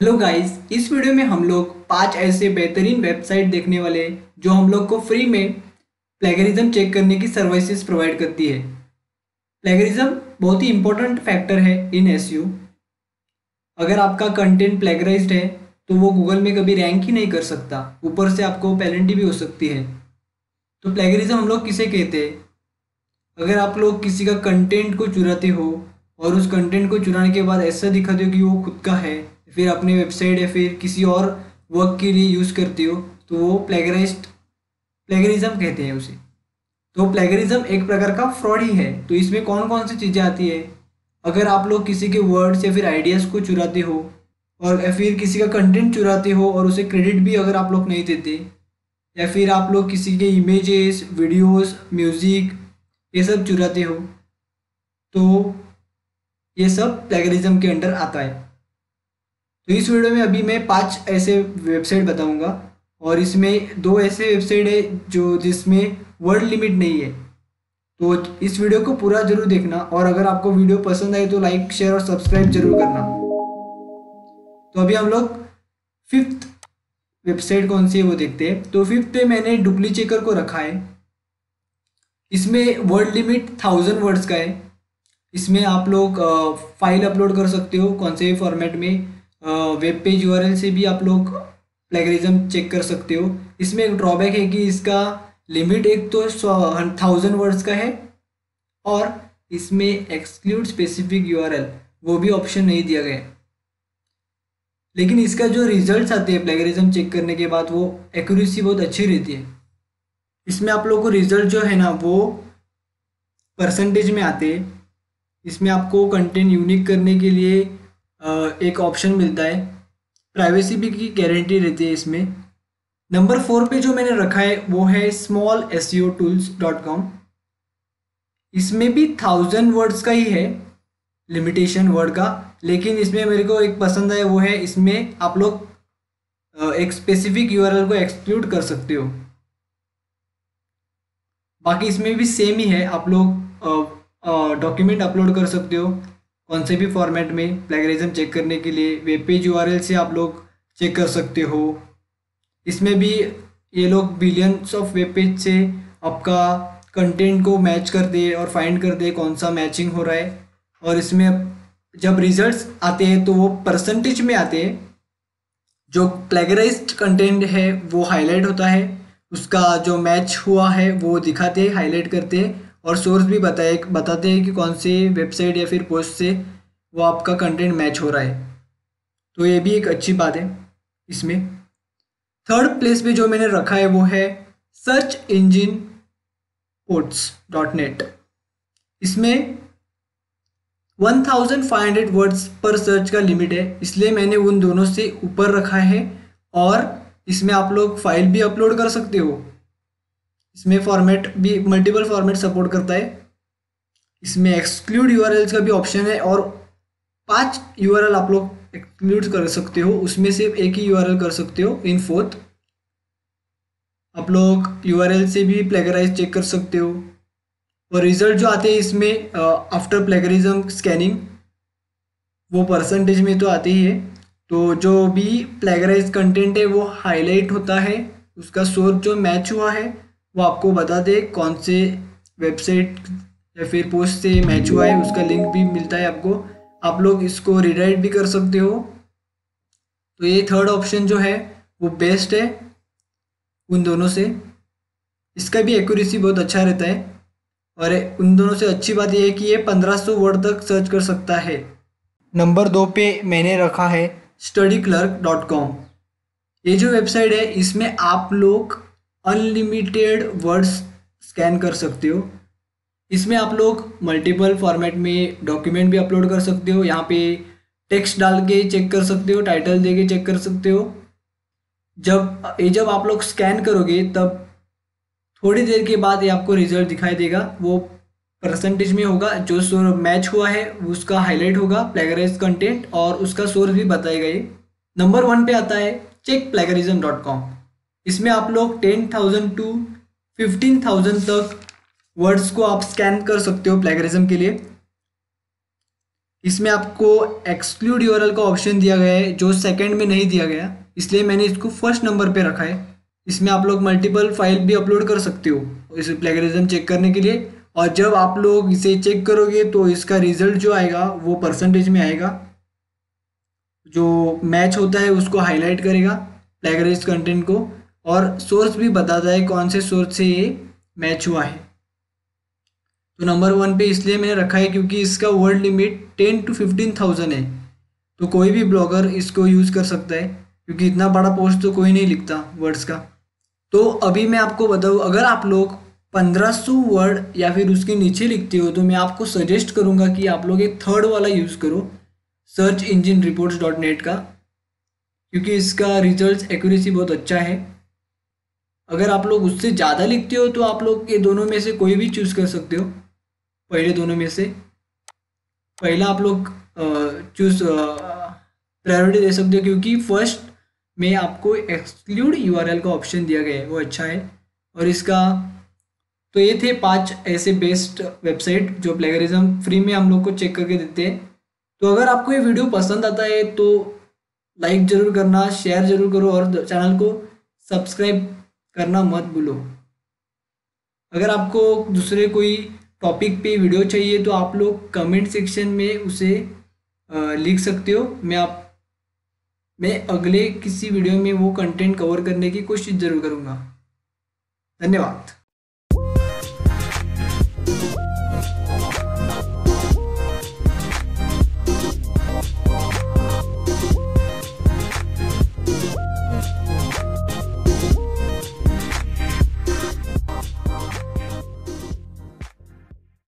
Hello guys इस video में हम लोग पाँच ऐसे बेहतरीन वेबसाइट देखने वाले जो हम लोग को फ्री में प्लेगरिज्म चेक करने की सर्विसेज़ प्रोवाइड करती है। प्लेगरिज्म बहुत ही इंपॉर्टेंट फैक्टर है इन एस अगर आपका कंटेंट प्लेगराइज्ड है तो वो गूगल में कभी रैंक ही नहीं कर सकता। ऊपर से आपको पेनल्टी भी हो सकती है। तो प्लेगरिज्म हम लोग किसे कहते हैं? अगर आप लोग किसी का कंटेंट को चुराते हो और उस कंटेंट को चुराने के बाद ऐसा दिखाते हो कि वो खुद का है, फिर अपने वेबसाइट या फिर किसी और वर्क के लिए यूज़ करते हो तो वो प्लेगराइज प्लेगरिज्म कहते हैं उसे। तो प्लेगरिज्म एक प्रकार का फ्रॉड ही है। तो इसमें कौन कौन सी चीज़ें आती है? अगर आप लोग किसी के वर्ड्स या फिर आइडियाज़ को चुराते हो, और या फिर किसी का कंटेंट चुराते हो और उसे क्रेडिट भी अगर आप लोग नहीं देते, या फिर आप लोग किसी के इमेजेस वीडियोस म्यूज़िक ये सब चुराते हो तो ये सब प्लेगरिज्म के अंडर आता है। तो इस वीडियो में अभी मैं पाँच ऐसे वेबसाइट बताऊँगा और इसमें दो ऐसे वेबसाइट है जो जिसमें वर्ड लिमिट नहीं है। तो इस वीडियो को पूरा ज़रूर देखना और अगर आपको वीडियो पसंद आए तो लाइक शेयर और सब्सक्राइब ज़रूर करना। तो अभी हम लोग फिफ्थ वेबसाइट कौन सी है वो देखते हैं। तो फिफ्थ पे मैंने डुप्ली चेकर को रखा है। इसमें वर्ड लिमिट थाउज़ेंड वर्ड्स का है। इसमें आप लोग फ़ाइल अपलोड कर सकते हो कौन से फॉर्मेट में। वेब पेज यूआरएल से भी आप लोग प्लेगरिज्म चेक कर सकते हो। इसमें एक ड्रॉबैक है कि इसका लिमिट एक तो थाउज़ेंड वर्ड्स का है और इसमें एक्सक्लूड स्पेसिफिक यूआरएल वो भी ऑप्शन नहीं दिया गया लेकिन इसका जो रिजल्ट्स आते हैं प्लेगरिज्म चेक करने के बाद, वो एक्यूरेसी बहुत अच्छी रहती है। इसमें आप लोगों को रिज़ल्ट जो है ना, वो परसेंटेज में आते हैं। इसमें आपको कंटेंट यूनिक करने के लिए एक ऑप्शन मिलता है। प्राइवेसी भी की गारंटी रहती है इसमें। नंबर फोर पे जो मैंने रखा है, वो है small S tools dot com इसमें भी थाउज़ेंड वर्ड्स का ही है लिमिटेशन वर्ड का। लेकिन इसमें मेरे को एक पसंद है वो है इसमें आप लोग एक स्पेसिफिक यूआरएल को एक्सक्लूड कर सकते हो। बाकी इसमें भी सेम ही है, आप लोग डॉक्यूमेंट अपलोड कर सकते हो कौन से भी फॉर्मेट में प्लेगरिज्म चेक करने के लिए वेब पेज यूआरएल से आप लोग चेक कर सकते हो। इसमें भी ये लोग बिलियंस ऑफ़ वेब पेज से आपका कंटेंट को मैच कर दे और फाइंड कर दे कौन सा मैचिंग हो रहा है। और इसमें जब रिजल्ट्स आते हैं तो वो परसेंटेज में आते हैं। जो प्लेगराइज कंटेंट है, वो हाईलाइट होता है। उसका जो मैच हुआ है, वो दिखाते हाईलाइट करते हैं। और सोर्स भी बताए, बताते हैं कि कौन से वेबसाइट या फिर पोस्ट से वो आपका कंटेंट मैच हो रहा है। तो ये भी एक अच्छी बात है इसमें। थर्ड प्लेस पे जो मैंने रखा है वो है search engine ports dot net इसमें 1500 वर्ड्स पर सर्च का लिमिट है, इसलिए मैंने उन दोनों से ऊपर रखा है और इसमें आप लोग फ़ाइल भी अपलोड कर सकते हो। इसमें फॉर्मेट भी मल्टीपल फॉर्मेट सपोर्ट करता है। इसमें एक्सक्लूड यूआरएल का भी ऑप्शन है और पाँच यूआरएल आप लोग एक्सक्लूड कर सकते हो। उसमें से एक ही यूआरएल कर सकते हो इन फोर्थ आप लोग यूआरएल से भी प्लेगराइज चेक कर सकते हो। और रिज़ल्ट जो आते हैं इसमें आफ्टर प्लेगरिज्म स्कैनिंग वो परसेंटेज में तो आते ही है। तो जो भी प्लेगराइज कंटेंट है वो हाईलाइट होता है। उसका सोर्स जो मैच हुआ है वो आपको बता दे कौन से वेबसाइट या फिर पोस्ट से मैच हुआ है, उसका लिंक भी मिलता है आपको। आप लोग इसको रिराइट भी कर सकते हो। तो ये थर्ड ऑप्शन जो है, वो बेस्ट है उन दोनों से। इसका भी एक्यूरेसी बहुत अच्छा रहता है। और उन दोनों से अच्छी बात यह है कि ये 1500 वर्ड तक सर्च कर सकता है। नंबर दो पे मैंने रखा है स्टडी क्लर्क डॉट कॉम ये जो वेबसाइट है, इसमें आप लोग अनलिमिटेड वर्ड्स स्कैन कर सकते हो। इसमें आप लोग मल्टीपल फॉर्मेट में डॉक्यूमेंट भी अपलोड कर सकते हो। यहाँ पे टेक्स्ट डाल के चेक कर सकते हो, टाइटल दे के चेक कर सकते हो। जब, ये जब आप लोग स्कैन करोगे, तब थोड़ी देर के बाद ये आपको रिज़ल्ट दिखाई देगा। वो परसेंटेज में होगा। जो सोर मैच हुआ है, उसका हाईलाइट होगा प्लेगराइज कंटेंट, और उसका सोर्स भी बताएगा ये नंबर वन पे आता है, चेक प्लेगरिज्म डॉट कॉम। इसमें आप लोग ten thousand to fifteen thousand तक वर्ड्स को आप स्कैन कर सकते हो प्लेगरिज्म के लिए। इसमें आपको एक्सक्लूड यूआरएल का ऑप्शन दिया गया है, जो सेकंड में नहीं दिया गया। इसलिए मैंने इसको फ़र्स्ट नंबर पे रखा है। इसमें आप लोग मल्टीपल फ़ाइल भी अपलोड कर सकते हो इस प्लेगरिज्म चेक करने के लिए। और जब आप लोग इसे चेक करोगे तो इसका रिज़ल्ट जो आएगा, वो परसेंटेज में आएगा। जो मैच होता है, उसको हाईलाइट करेगा प्लेगराइज कंटेंट को। और सोर्स भी बताता है कौन से सोर्स से ये मैच हुआ है। तो नंबर वन पे इसलिए मैंने रखा है क्योंकि इसका word limit ten to fifteen thousand है। तो कोई भी ब्लॉगर इसको यूज़ कर सकता है, क्योंकि इतना बड़ा पोस्ट तो कोई नहीं लिखता वर्ड्स का। तो अभी मैं आपको बताऊँ, अगर आप लोग पंद्रह सौ वर्ड या फिर उसके नीचे लिखते हो तो मैं आपको सजेस्ट करूँगा कि आप लोग एक थर्ड वाला यूज़ करो search engine reports dot net का, क्योंकि इसका रिज़ल्ट एक्यूरेसी बहुत अच्छा है। अगर आप लोग उससे ज़्यादा लिखते हो तो आप लोग ये दोनों में से कोई भी चूज़ कर सकते हो। पहले दोनों में से। पहला आप लोग चूज़ प्रायोरिटी दे सकते हो, क्योंकि फ़र्स्ट में आपको एक्सक्लूड यूआरएल का ऑप्शन दिया गया है, वो अच्छा है। और इसका तो ये थे पाँच ऐसे बेस्ट वेबसाइट जो प्लेगरिज्म फ्री में हम लोग को चेक करके देते हैं। तो अगर आपको ये वीडियो पसंद आता है तो लाइक ज़रूर करना शेयर ज़रूर करो, और चैनल को सब्सक्राइब करना मत भूलो। अगर आपको दूसरे कोई टॉपिक पे वीडियो चाहिए तो आप लोग कमेंट सेक्शन में उसे लिख सकते हो। मैं आप, मैं अगले किसी वीडियो में वो कंटेंट कवर करने की कोशिश ज़रूर करूँगा। धन्यवाद।